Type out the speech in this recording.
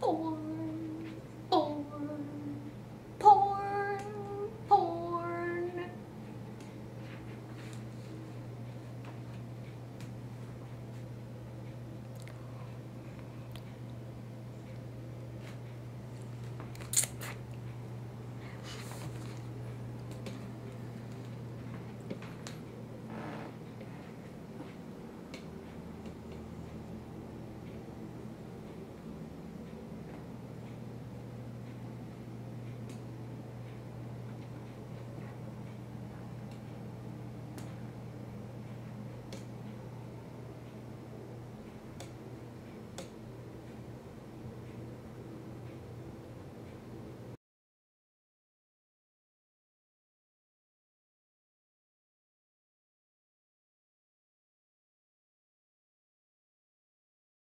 好